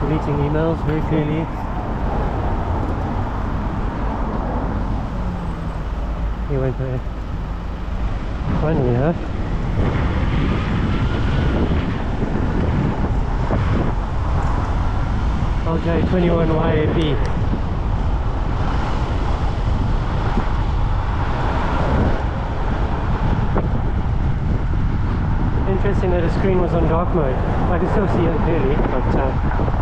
deleting emails very clearly. He went there. Finally, huh? LJ21YFE. Interesting that the screen was on dark mode. I can still see it clearly, but uh,